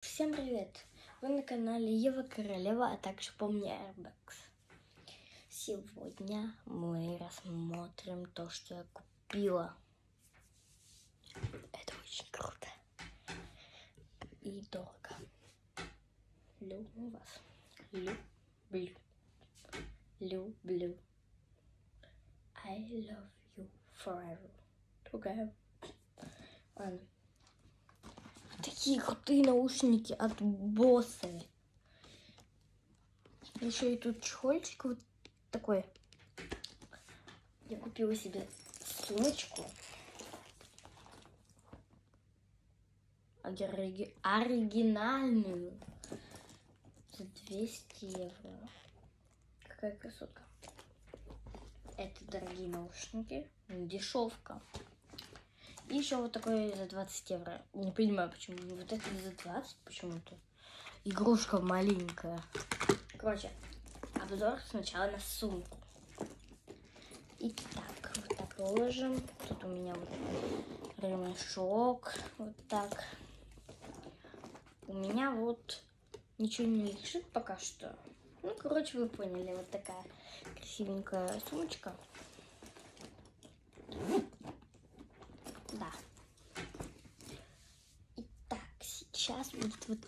Всем привет! Вы на канале Ева Королева, а также Помни Airbags. Сегодня мы рассмотрим то, что я купила. Это очень круто и дорого. Люблю вас. Люблю. Люблю. I love you forever. Другая. Ладно. Такие крутые наушники от Bose. Еще и тут чехольчик вот такой. Я купила себе сумочку. Ори- Оригинальную. За 200 евро. Какая красотка. Это дорогие наушники. Дешевка. И еще вот такой за 20 евро. Не понимаю, почему. Вот это за 20 почему-то. Игрушка маленькая. Короче, обзор сначала на сумку. Итак, вот так ложим. Тут у меня вот ремешок. Вот так. У меня вот ничего не лежит пока что. Ну, короче, вы поняли. Вот такая красивенькая сумочка. Да. Итак, сейчас будет вот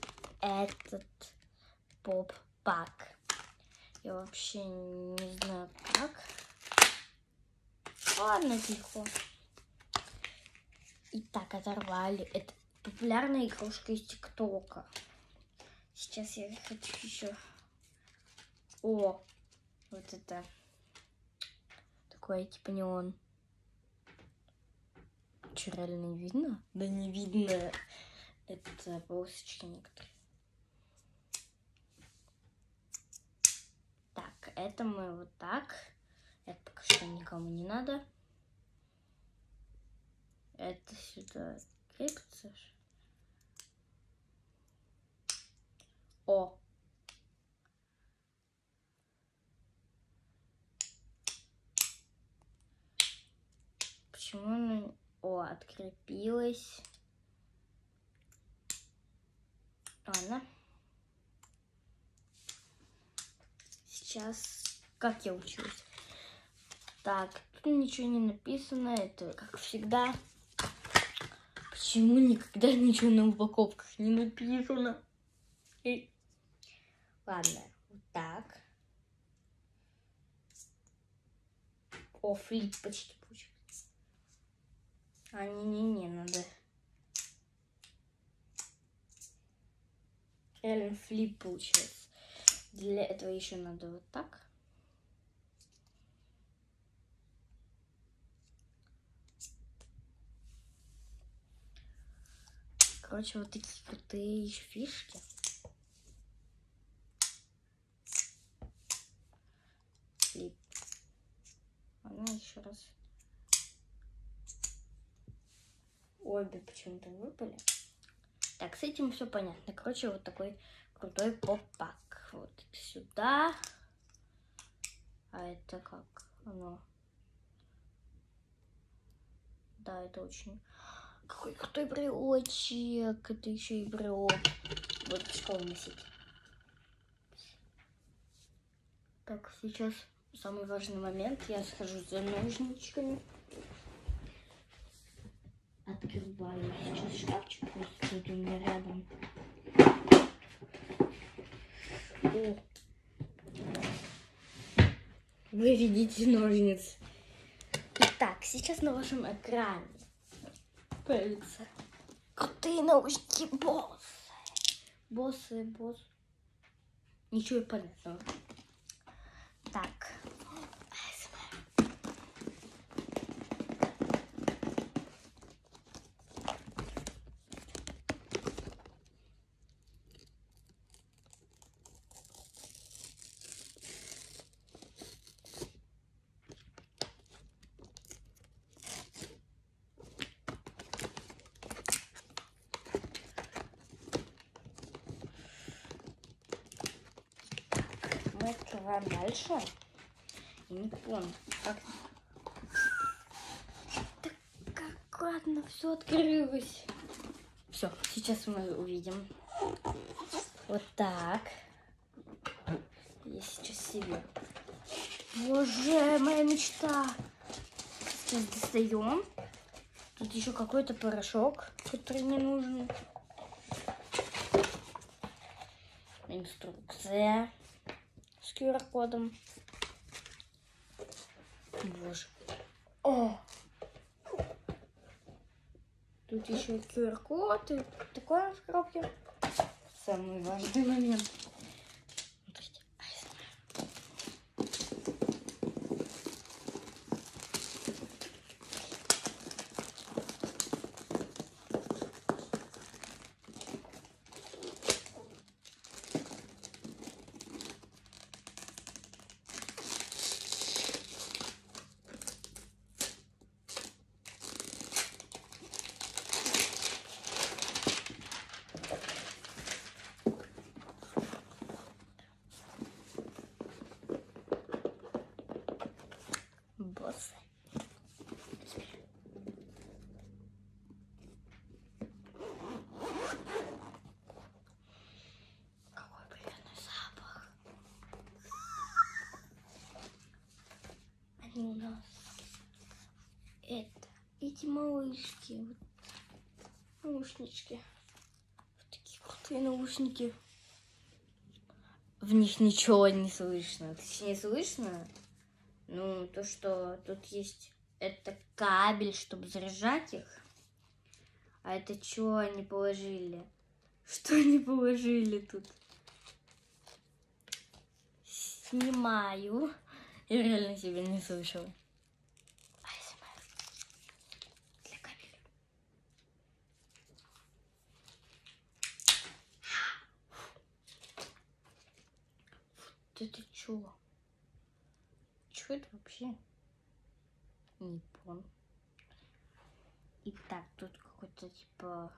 этот поп-пак. Я вообще не знаю как. Ладно, тихо. Итак, оторвали. Это популярная игрушка из ТикТока. Сейчас я хочу еще... О, вот это. Такое типа неон. Че, реально не видно? Да не видно. Это полосочки некоторые. Так, это мы вот так. Это пока что никому не надо. Это сюда крепится. О! Почему оно... О, открепилось. Ладно. Сейчас... Как я училась? Так, тут ничего не написано. Это, как всегда. Почему никогда ничего на упаковках не написано? И... Ладно, вот так. О, флип почти получился. А, не-не-не, надо... Реально флип получился. Для этого еще надо вот так. Короче, вот такие крутые еще фишки. Флип. Ладно, еще раз. Обе почему-то выпали. Так, с этим все понятно. Короче, вот такой крутой поп-пак. Вот сюда. А это как? Оно. Да, это очень... Какой крутой брелочек. Это еще и брелок. Вот в школу носить. Так, сейчас самый важный момент. Я схожу за ножничками. Открываю сейчас шкафчик. Тут у меня рядом. О. Вы видите ножницы. Итак, сейчас на вашем экране появится крутые наушники боссы. Боссы, босс. Ничего понятного. Так. Мы открываем дальше. Я не помню, как... Так аккуратно все открылось. Все, сейчас мы увидим. Вот так. Я сейчас себе. Боже, моя мечта. Сейчас достаем. Тут еще какой-то порошок, который не нужен. Инструкция с QR-кодом. Боже. О! Тут еще QR-код и такое в коробке. Самый важный момент. Смотрите, ASMR. Боссы. Какой приятный запах. Они у нас это эти малышки, наушнички, вот такие крутые наушники. В них ничего не слышно. Точнее, слышно, ну, то, что тут есть это кабель, чтобы заряжать их. А это что они положили? Что они положили тут? Снимаю. Я реально себя не слышала. Это что? Что это вообще? Не понял. Итак, тут какой-то типа...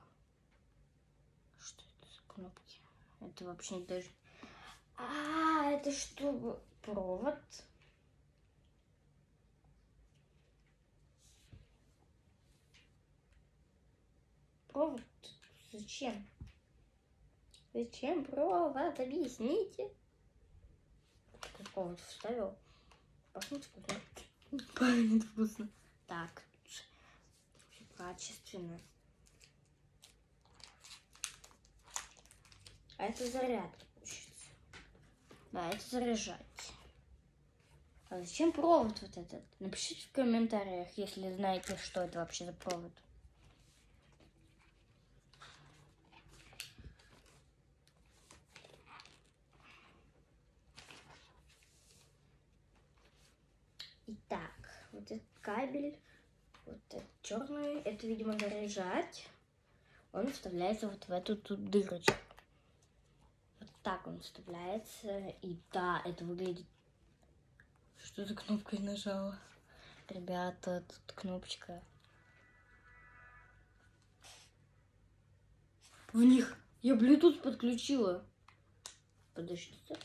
Что это за кнопки? Это вообще даже... А, это чтобы... Провод. Провод? Зачем? Зачем провод? Объясните. Какой провод вставил? Пахнет вкусно. Пахнет вкусно. Так, качественно. А это зарядка получится. Да, это заряжать. А зачем провод вот этот? Напишите в комментариях, если знаете, что это вообще за провод. Этот кабель, вот этот черный, это, видимо, заряжать. Он вставляется вот в эту тут дырочку. Вот так он вставляется. И да, это выглядит... Что за кнопкой нажала? Ребята, тут кнопочка. В них я Bluetooth подключила. Подождите.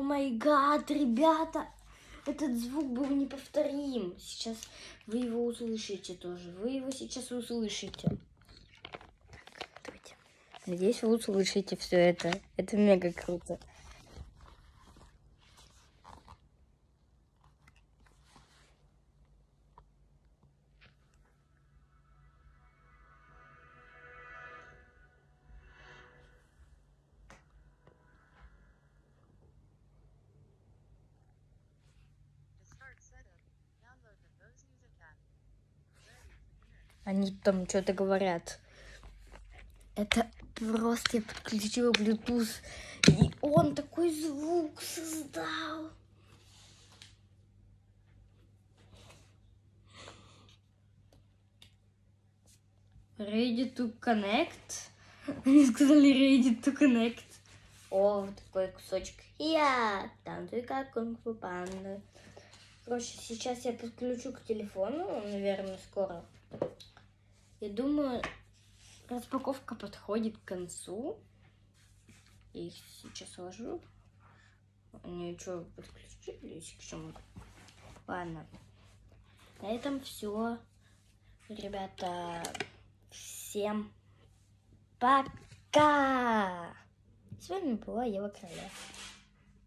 О май гад, ребята! Этот звук был неповторим. Сейчас вы его услышите тоже. Вы его сейчас услышите. Так. Надеюсь, вы услышите все это. Это мега круто. Они там что-то говорят. Это просто я подключила Bluetooth. И он такой звук создал. Ready to connect. Они сказали ready to connect. О, вот такой кусочек. Я танцую как кунг-фу панда. Короче, сейчас я подключу к телефону, наверное, скоро. Я думаю, распаковка подходит к концу. Я их сейчас сложу. Ничего, подключились к чему Ладно. На этом все. Ребята, всем пока! С вами была Ева Короля.